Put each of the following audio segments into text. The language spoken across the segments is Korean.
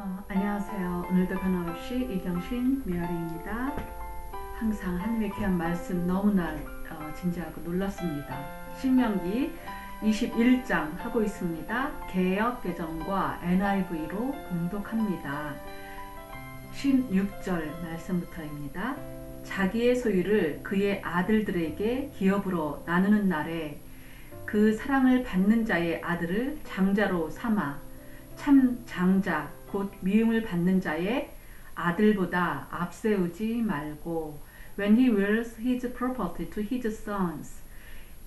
어, 안녕하세요. 오늘도 변함없이 이경신 미아리입니다. 항상 하나님의 귀한 말씀 너무나 어, 진지하고 놀랐습니다. 신명기 21장 하고 있습니다. 개혁 개정과 NIV로 봉독합니다. 16절 말씀부터입니다. 자기의 소유를 그의 아들들에게 기업으로 나누는 날에 그 사랑을 받는 자의 아들을 장자로 삼아 참 장자 곧 미움을 받는 자의 아들보다 앞세우지 말고 when he wills his property to his sons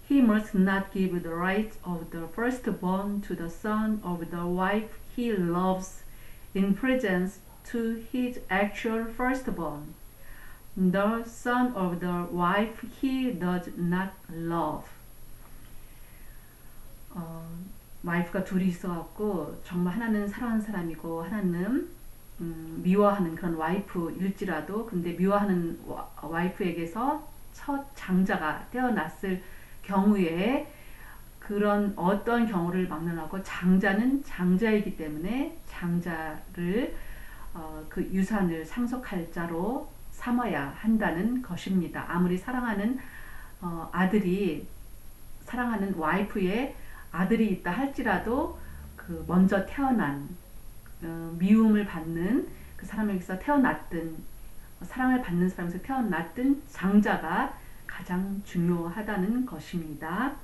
he must not give the right of the firstborn to the son of the wife he loves in presence to his actual firstborn the son of the wife he does not love 어, 와이프가 둘이 있어갖고 정말 하나는 사랑하는 사람이고 하나는 음, 미워하는 그런 와이프일지라도 근데 미워하는 와, 이프에게서첫 장자가 태어났을 경우에 그런 어떤 경우를 막론하고 장자는 장자이기 때문에 장자를 어, 그 유산을 상속할 자로 삼아야 한다는 것입니다. 아무리 사랑하는 어, 아들이 사랑하는 와이프의 아들이 있다 할지라도 그 먼저 태어난 어, 미움을 받는 그 사람에게서 태어났든 사랑을 받는 사람에서 태어났든 장자가 가장 중요하다는 것입니다.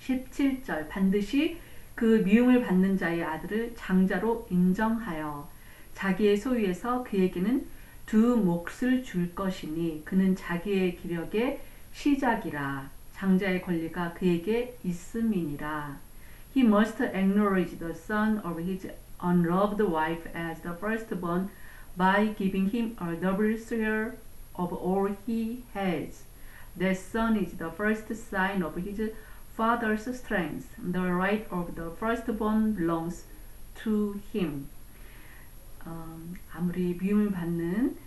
17절 반드시 그 미움을 받는 자의 아들을 장자로 인정하여 자기의 소유에서 그에게는 두 몫을 줄 것이니 그는 자기의 기력의 시작이라 장자의 권리가 그에게 있음이니라. He must acknowledge the son of his unloved wife as the firstborn by giving him a double share of all he has. That son is the first sign of his father's strength. The right of the firstborn belongs to him. 음, 아무리 미움을 받는 어,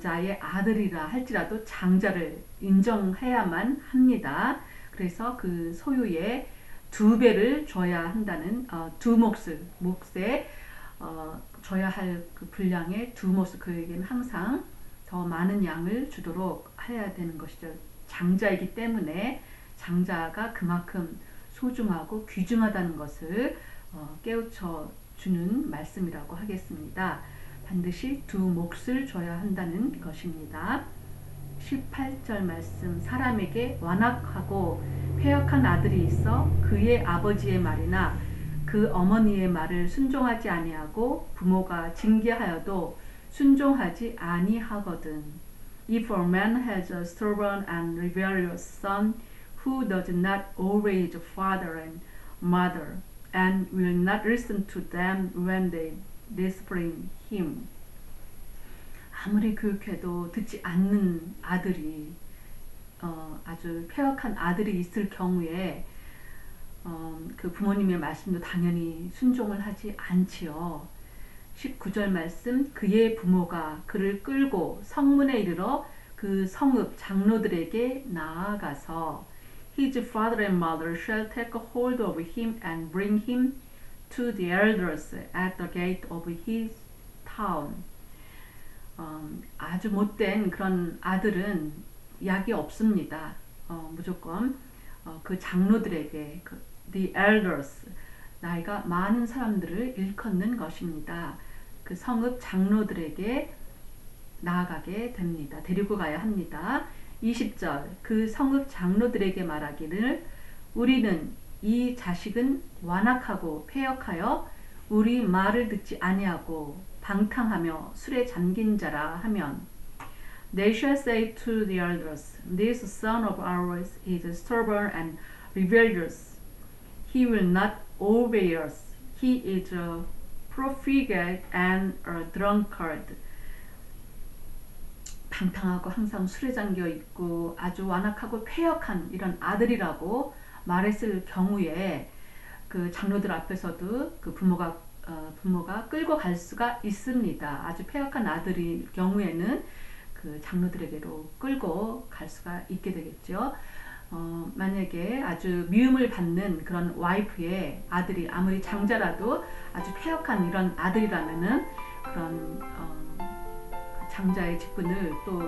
자의 아들이라 할지라도 장자를 인정해야만 합니다. 그래서 그 소유의 두 배를 줘야 한다는 어, 두 몫을 몫에 어, 줘야 할 그 분량의 두 몫을 그에게는 항상 더 많은 양을 주도록 해야 되는 것이죠. 장자이기 때문에 장자가 그만큼 소중하고 귀중하다는 것을 어, 깨우쳐 주는 말씀이라고 하겠습니다. 반드시 두 몫을 줘야 한다는 것입니다. 18절 말씀 사람에게 완악하고 폐역한 아들이 있어 그의 아버지의 말이나 그 어머니의 말을 순종하지 아니하고 부모가 징계하여도 순종하지 아니하거든. If a man has a stubborn and rebellious son who does not obey the father and mother and will not listen to them when they discipline him. 아무리 교육해도 듣지 않는 아들이 어, 아주 폐역한 아들이 있을 경우에 어, 그 부모님의 말씀도 당연히 순종을 하지 않지요. 19절 말씀 그의 부모가 그를 끌고 성문에 이르러 그 성읍 장로들에게 나아가서 His father and mother shall take hold of him and bring him to the elders at the gate of his town. 어, 아주 못된 그런 아들은 약이 없습니다. 어, 무조건 어, 그 장로들에게 그, the elders 나이가 많은 사람들을 일컫는 것입니다. 그 성읍 장로들에게 나아가게 됩니다. 데리고 가야 합니다. 20절 그 성읍 장로들에게 말하기를 우리는 이 자식은 완악하고 폐역하여 우리 말을 듣지 아니하고 방탕하며 술에 잠긴 자라 하면 They shall say to the elders, This son of ours is stubborn and rebellious. He will not obey us. He is a profligate and a drunkard. 방탕하고 항상 술에 잠겨 있고 아주 완악하고 폐역한 이런 아들이라고 말했을 경우에 그 장로들 앞에서도 그 부모가 어, 부모가 끌고 갈 수가 있습니다. 아주 폐역한 아들일 경우에는 그 장로들에게로 끌고 갈 수가 있게 되겠죠. 어, 만약에 아주 미움을 받는 그런 와이프의 아들이 아무리 장자라도 아주 폐역한 이런 아들이라면은 그런 어, 장자의 직분을 또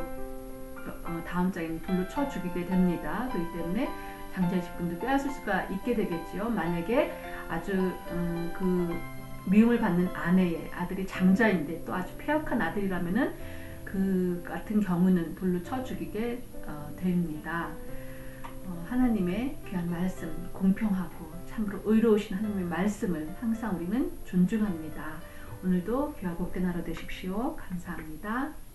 어, 다음 장에는 돌로 쳐 죽이게 됩니다. 그렇기 때문에 직분도 빼앗을 수가 있게 되겠지요. 만약에 아주 음, 그 미움을 받는 아내의 아들이 장자인데 또 아주 폐역한 아들이라면은 그 같은 경우는 돌로 쳐 죽이게 어, 됩니다. 어, 하나님의 귀한 말씀, 공평하고 참으로 의로우신 하나님의 말씀을 항상 우리는 존중합니다. 오늘도 귀하고 께 나라 되십시오. 감사합니다.